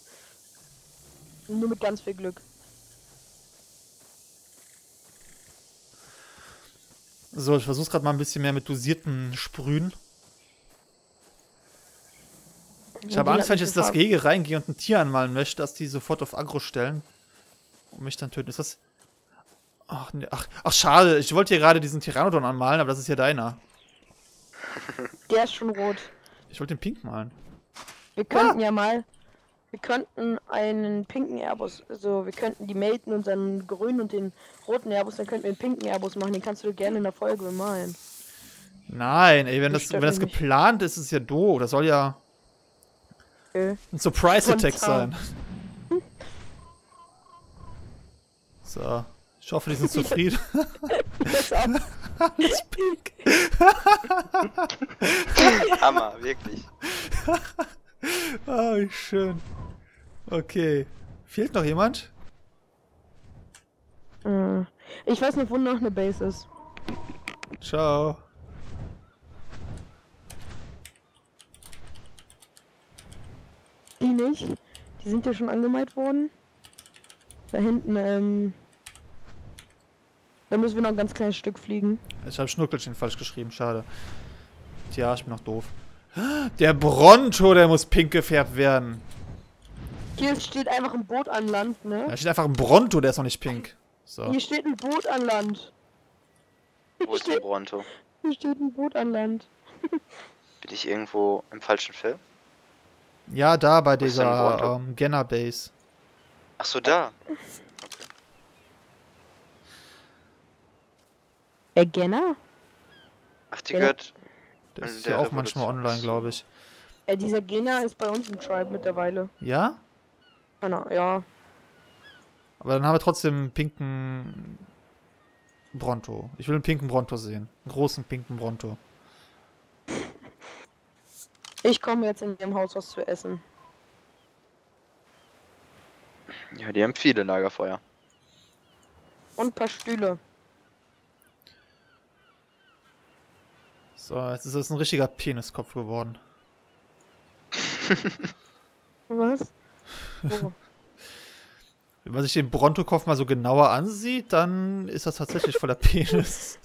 C: Nur mit ganz viel Glück.
A: So, ich versuche gerade mal ein bisschen mehr mit dosierten Sprühen. Ich habe Angst, wenn ich jetzt das Gehege reingehe und ein Tier anmalen möchte, dass die sofort auf Aggro stellen und mich dann töten. Ist das... Ach, nee, ach, ach, schade. Ich wollte hier gerade diesen Tyrannodon anmalen, aber das ist ja deiner.
C: Der ist schon rot.
A: Ich wollte den pink malen.
C: Wir könnten ja mal. Wir könnten einen pinken Airbus, also wir könnten die melden und dann grünen und den roten Airbus, dann könnten wir einen pinken Airbus machen, den kannst du gerne in der Folge bemalen.
A: Nein, ey, wenn
C: Das
A: wenn das
C: nicht.
A: geplant ist, ist es ja doof. Das soll ja
C: Okay.
A: ein Surprise-Attack sein. So. Ich hoffe, die sind zufrieden. Alles pink.
B: Hammer, wirklich.
A: Ah, wie schön. Okay. Fehlt noch jemand?
C: Äh, Ich weiß nicht, wo noch eine Base ist.
A: Ciao.
C: Die nicht. Die sind ja schon angemalt worden. Da hinten, ähm. Da müssen wir noch ein ganz kleines Stück fliegen.
A: Ich habe Schnuckelchen falsch geschrieben, schade. Tja, ich bin noch doof. Der Bronto, der muss pink gefärbt werden.
C: Hier steht einfach ein Boot an Land, ne?
A: Da steht einfach ein Bronto, der ist noch nicht pink. So.
C: Hier steht ein Boot an Land.
B: Wo ist der Bronto?
C: Hier steht ein Boot an Land.
B: Bin ich irgendwo im falschen Film?
A: Ja, da bei dieser ähm, Genner Base.
B: Ach so, da.
C: Der Genner?
B: Ach, die gehört.
A: Der
B: In
A: ist ja auch manchmal online, glaube ich.
C: Ja, dieser Genner ist bei uns im Tribe mittlerweile.
A: Ja?
C: Genau, ja.
A: Aber dann haben wir trotzdem einen pinken Bronto. Ich will einen pinken Bronto sehen. Einen großen pinken Bronto.
C: Ich komme jetzt in dem Haus was zu essen.
B: Ja, die haben viele Lagerfeuer.
C: Und ein paar Stühle.
A: So, jetzt ist das ein richtiger Peniskopf geworden.
C: Was? Wo?
A: Wenn man sich den Bronto-Kopf mal so genauer ansieht, dann ist das tatsächlich voller Penis.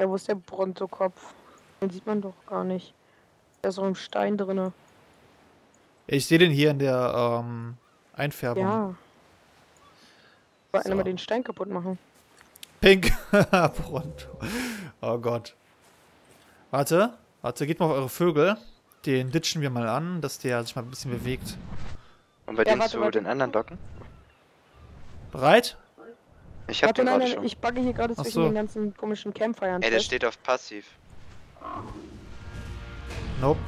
C: Ja, wo ist der Bronto-Kopf? Den sieht man doch gar nicht. Der ist auch im Stein drinne.
A: Ich sehe den hier in der ähm, Einfärbung.
C: Ja. Wollen
A: So.
C: wir mal den Stein kaputt machen?
A: Pink. Pronto. Oh Gott. Warte, warte, geht mal auf eure Vögel. Den ditchen wir mal an, dass der sich mal ein bisschen bewegt.
B: Und bei
C: Ja, warte,
B: zu den anderen docken?
A: Bereit?
B: Ich hab
C: Warte,
B: den
C: nein,
B: gerade
C: nein,
B: schon.
C: ich bugge hier gerade zwischen
A: so.
C: den ganzen komischen Campfiren.
B: Ey, der steht auf passiv.
A: Nope.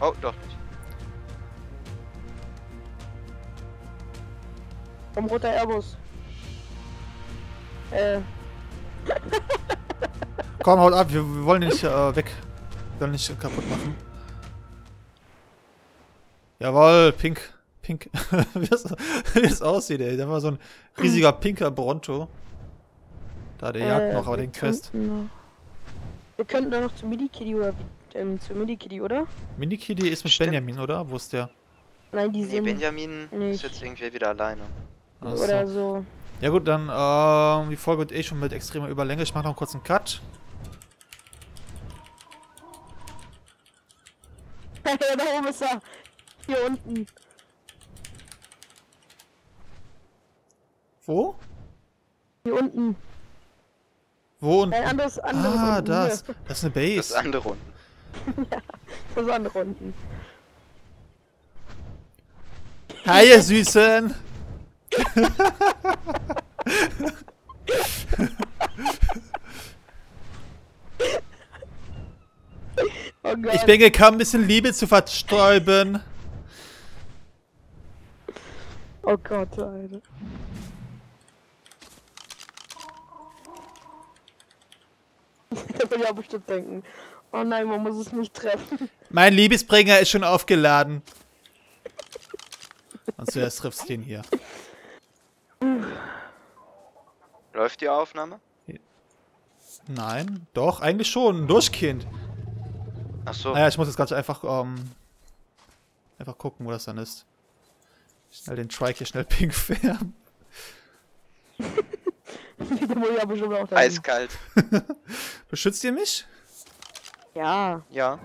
B: Oh, doch nicht.
C: Vom roter Airbus. Äh,
A: Komm, haut ab, wir, wir wollen den nicht äh, weg. Wir wollen nicht kaputt machen. Jawohl, pink. Pink. wie, es aussieht, ey. Da war so ein riesiger pinker Bronto. Da, der jagt
C: äh,
A: noch, aber den Quest.
C: noch- Wir könnten da noch zu Midi-Kitty oder ähm, zu Midi-Kitty, oder?
A: Mini-Kitty ist mit
B: Stimmt.
A: Benjamin, oder? Wo ist der?
C: Nein, die
B: Nee,
C: sind.
B: Benjamin ist
C: nicht.
B: jetzt irgendwie wieder alleine.
A: Achso.
C: Oder so.
A: Ja gut, dann, ähm, die Folge wird eh schon mit extremer Überlänge. Ich mache noch einen kurzen Cut.
C: da oben ist er. Hier unten.
A: Wo?
C: Hier unten.
A: Wo und...
C: Ein anderes, anderes
A: Ah,
C: unten.
A: das.
C: Hier.
A: Das ist eine
B: Das
A: Base.
B: andere unten.
C: Das andere unten.
A: Hi, ihr Süßen!
C: Oh.
A: Ich bin gekommen, ein bisschen Liebe zu verstäuben.
C: Oh Gott, Alter. Da will ich auch bestimmt denken. Oh nein, man muss es nicht treffen.
A: Mein Liebesbringer ist schon aufgeladen. Und zuerst triffst du den hier.
B: Läuft die Aufnahme?
A: Nein, doch, eigentlich schon. Ein Durchkind.
B: Ach so.
A: Naja, ich muss jetzt ganz einfach, ähm, einfach gucken, wo das dann ist. Schnell den Trike hier schnell pink färben.
B: Eiskalt.
A: Beschützt ihr mich?
C: Ja.
B: Ja.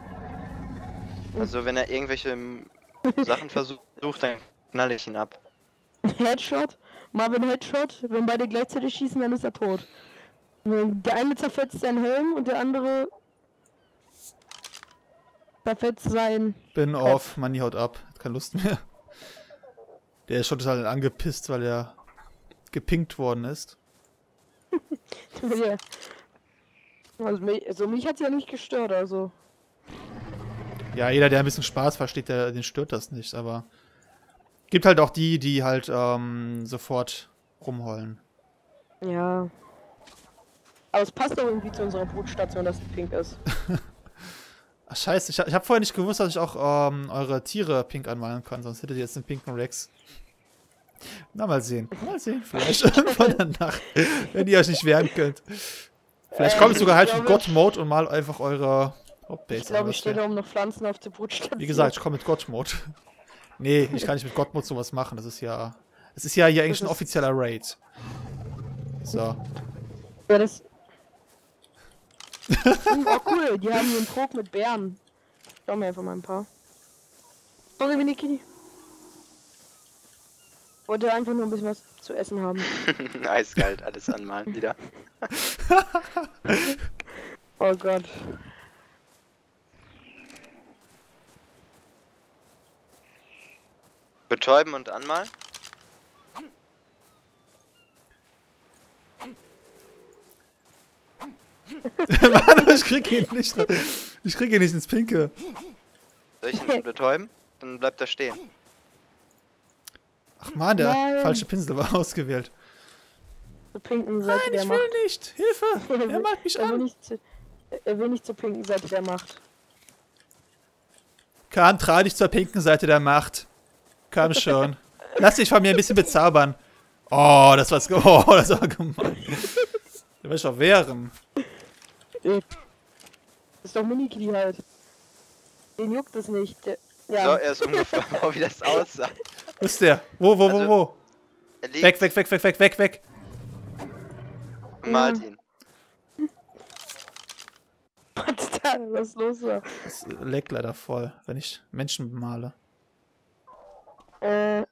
B: Also wenn er irgendwelche Sachen versucht, dann knall ich ihn ab.
C: Headshot. Marvin Headshot. Wenn beide gleichzeitig schießen, dann ist er tot. Der eine zerfetzt seinen Helm und der andere zerfetzt sein.
A: Bin off, Manni haut ab. Hat keine Lust mehr. Der ist schon total angepisst, weil er gepinkt worden ist.
C: Ja. also, mich, also mich hat's ja nicht gestört, also.
A: Ja, jeder, der ein bisschen Spaß versteht, der, den stört das nicht, aber gibt halt auch die, die halt ähm, sofort rumheulen.
C: Ja. Aber es passt doch irgendwie zu unserer Brutstation, dass es pink ist.
A: Ach scheiße, ich, ich habe vorher nicht gewusst, dass ich auch ähm, eure Tiere pink anmalen kann, sonst hättet ihr jetzt einen pinken Rex. Na, mal sehen. Mal sehen, vielleicht irgendwann danach, wenn ihr euch nicht wehren könnt. Vielleicht
C: Äh,
A: komme ich sogar halt mit
C: glaube-
A: God-Mode und mal einfach eure Hauptbase
C: Ich glaube, ich da um noch Pflanzen auf der Brutstation.
A: Wie gesagt, ich komme mit God-Mode. Nee, ich kann nicht mit God-Mode sowas machen. Das ist ja. Es ist ja hier eigentlich ein offizieller Raid. So.
C: Ja, das. Oh, cool, die haben hier einen Trog mit Bären. Schau mir einfach mal ein paar. Sorry, Minikini. Wollte einfach nur ein bisschen was zu essen haben.
B: Eiskalt, alles anmalen wieder.
C: Oh Gott.
B: Betäuben und anmalen?
A: Mann, ich krieg ihn nicht. Ich krieg ihn nicht ins Pinke.
B: Soll ich ihn betäuben? Dann bleibt er stehen.
A: Ach man, der
C: Nein.
A: falsche Pinsel war ausgewählt.
C: Zur pinken Seite
A: Nein,
C: der
A: ich
C: Macht.
A: will nicht. Hilfe. Er mag mich
C: er will
A: an.
C: nicht zu, er will nicht zur pinken Seite der Macht.
A: Kahn, trau dich zur pinken Seite der Macht. Komm schon. Lass dich von mir ein bisschen bezaubern. Oh, das war's. Oh, das war gemein. Der will ich doch wehren.
C: Das ist doch Minikini halt. Den juckt es nicht. Ja.
B: So, er ist ungefähr, wie das aussah.
A: Wo ist der? Wo, wo, wo,
B: Also-
A: wo?
B: Liegt,
A: Weg, weg, weg, weg, weg, weg, weg.
B: malt ihn.
C: Alter, was ist los da?
A: Das leckt leider voll, wenn ich Menschen male.
C: Äh.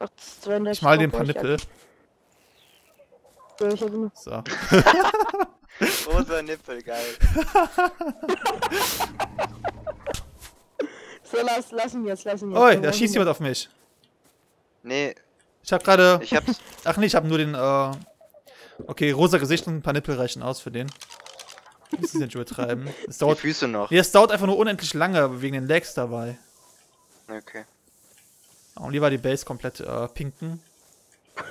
C: Ach, 32
A: Ich mal den paar Nippel.
C: So, ich hab nur-
A: So.
B: Rosa Nippel, geil.
C: So, lass, lass ihn jetzt, lass ihn jetzt.
A: Oi, da schießt jemand auf mich.
B: Nee,
A: Ich hab gerade.
B: ich hab's.
A: Ach nee, ich hab nur den, äh. Okay, rosa Gesicht und ein paar Nippel reichen aus für den. Das ist nicht übertreiben. Es
B: Die
A: dauert.
B: Füße noch.
A: Nee, es dauert einfach nur unendlich lange wegen den Lags dabei.
B: Okay.
A: Und lieber die Base komplett äh, pinken.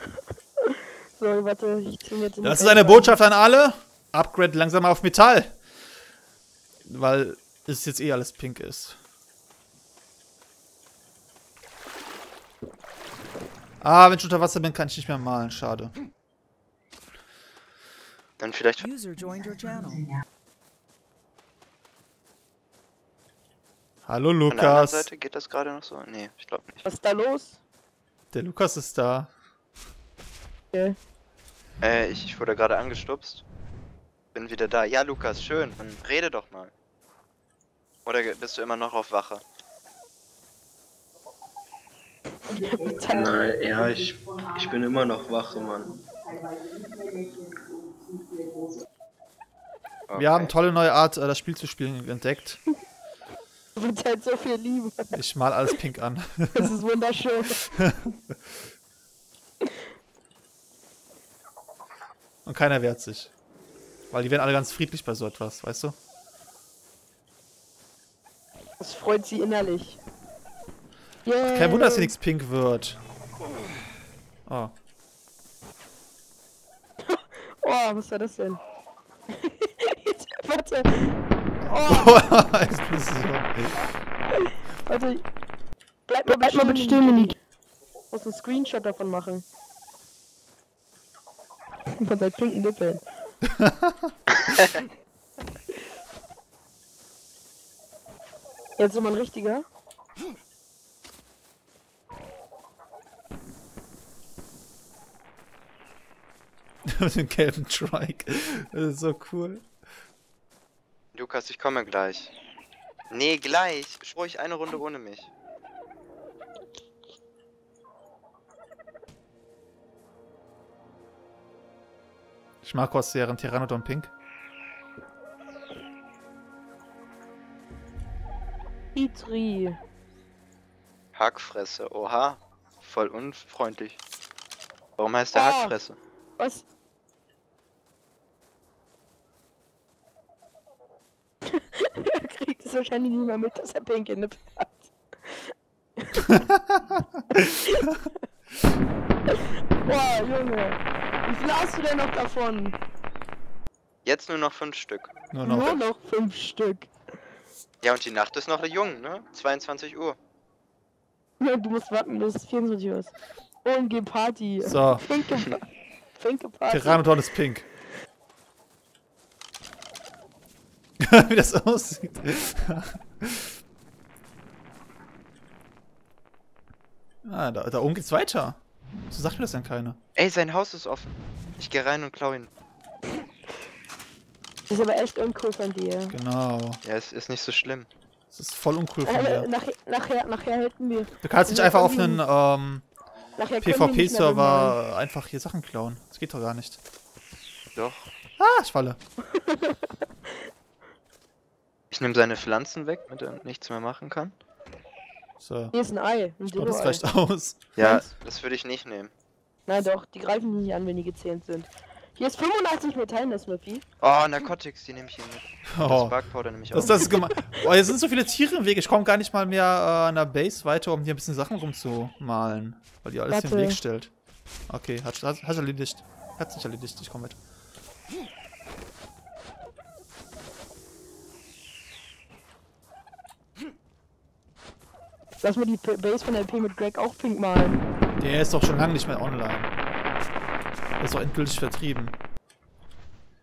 C: So, warte, ich zieh jetzt
A: Das ist eine. Botschaft an alle. Upgrade langsam auf Metall. Weil es jetzt eh alles pink ist. Ah, wenn ich unter Wasser bin, kann ich nicht mehr malen. Schade.
B: Dann vielleicht.
D: User joined your channel.
A: Hallo
B: Von der anderen
A: Lukas.
B: Seite geht das gerade noch so? Nee, ich glaube nicht.
C: Was ist da los?
A: Der Lukas ist da.
C: Okay.
B: Äh, ich, ich wurde gerade angestupst. Bin wieder da. Ja, Lukas, schön. Dann rede doch mal. Oder bist du immer noch auf Wache?
E: Nein, ja, ich, ich bin immer noch wache, Mann.
B: Okay.
A: Wir haben tolle neue Art, äh, das Spiel zu spielen, entdeckt.
C: Du verteilst so viel Liebe.
A: Ich mal alles pink an.
C: Das ist wunderschön.
A: Und keiner wehrt sich. Weil die werden alle ganz friedlich bei so etwas, weißt du?
C: Das freut sie innerlich. Yeah.
A: Kein Wunder, dass hier nichts pink wird. Oh.
C: Oh, was war das denn? Warte. Oh,
A: Explosion.
C: warte. Bleib mal, bleib mal bitte stehen, Mini. Ich muss einen Screenshot davon machen. Von seinen pinken Nippeln. Jetzt nochmal ein richtiger.
A: Mit dem gelben Trike. Das ist so cool.
B: Lukas, ich komme gleich. Nee, gleich. Ruhig eine Runde ohne mich.
A: Ich mag Corsair Pteranodon Pink.
C: Itri.
B: Hackfresse. Oha. Voll unfreundlich. Warum heißt der
C: Oh.
B: Hackfresse?
C: Was? er kriegt es wahrscheinlich nicht mehr mit, dass er pinke Nippel hat. Boah, Junge. Wie viel hast du denn noch davon?
B: Jetzt nur noch fünf Stück.
A: Nur
C: Nur
A: noch.
C: noch fünf Stück.
B: Ja, und die Nacht ist noch jung, ne? 22 Uhr.
C: Ja, Du musst warten, bis es 24 Uhr ist. OMG Party.
A: So.
C: Pinke, pinke Party.
A: Pteranodon ist pink. Wie das aussieht. ah, da, da oben geht's weiter. Wieso sagt mir das denn keiner?
B: Ey, sein Haus ist offen. Ich gehe rein und klau ihn.
C: Das ist aber echt uncool von dir.
A: Genau.
B: Ja, es ist nicht so schlimm.
A: Das ist voll uncool von
C: Äh,
A: dir.
C: nachher, nachher, nachher hätten wir.
A: Du kannst nicht einfach auf einen ähm. PvP-Server einfach hier Sachen klauen. Das geht doch gar nicht.
B: Doch.
A: Ah, ich falle.
B: Ich nehme seine Pflanzen weg, damit er nichts mehr machen kann.
A: So.
C: Hier ist ein Ei. Ein
A: Ich das reicht aus.
B: Ja, das würde ich nicht nehmen.
C: Nein, doch, die greifen nicht an, wenn die gezähmt sind. Hier ist 85 Metall in der Smithy.
B: Oh, Narcotics, die nehme ich hier mit. Das
A: Oh.
B: Spark Powder nehme ich auch.
A: Das, das ist gemein. Oh, hier sind so viele Tiere im Weg. Ich komme gar nicht mal mehr äh, an der Base weiter, um hier ein bisschen Sachen rumzumalen. Weil die alles hier im. Weg stellt. Okay, hat, hat, hat erledigt. Hat sich erledigt. Ich komme mit.
C: Lass mal die P Base von LP mit Greg auch pink malen.
A: Der ist doch schon lange nicht mehr online. Der ist doch endgültig vertrieben.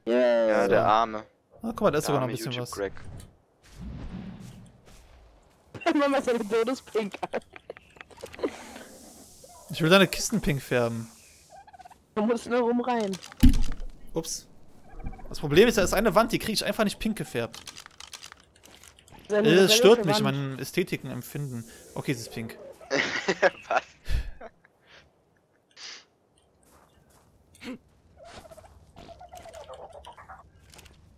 C: Yeah.
B: ja, der Arme.
A: Ah, guck mal, da ist sogar noch ein bisschen
B: YouTube
A: was.
B: Greg.
C: Mama seine Todespink an.
A: Ich will deine Kisten pink färben.
C: Du musst nur rum rein.
A: Ups. Das Problem ist, da ist eine Wand, die kriege ich einfach nicht pink gefärbt. Äh, Es stört mich, mein Ästhetiken empfinden. Okay, es ist pink.
B: Was?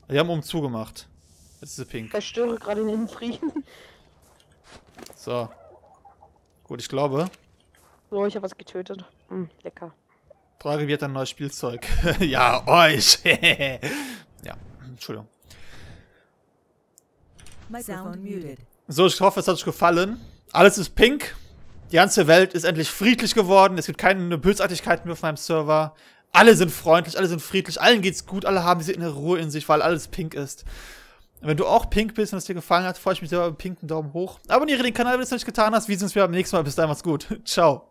A: Die haben oben zugemacht. Jetzt ist sie pink.
C: Verstöre gerade den Frieden.
A: So. Gut, ich glaube.
C: So, ich habe was getötet. Hm, lecker.
A: Frage, wie hat ein neues Spielzeug? ja, euch. ja, Entschuldigung.
D: Sound muted.
A: So, ich hoffe, es hat euch gefallen. Alles ist pink. Die ganze Welt ist endlich friedlich geworden. Es gibt keine Bösartigkeiten mehr auf meinem Server. Alle sind freundlich, alle sind friedlich, allen geht's gut, alle haben diese innere Ruhe in sich, weil alles pink ist. Und wenn du auch pink bist und es dir gefallen hat, freue ich mich sehr über einen pinken Daumen hoch. Abonniere den Kanal, wenn du es noch nicht getan hast. Wir sehen uns wieder beim nächsten Mal. Bis dahin, macht's gut. Ciao.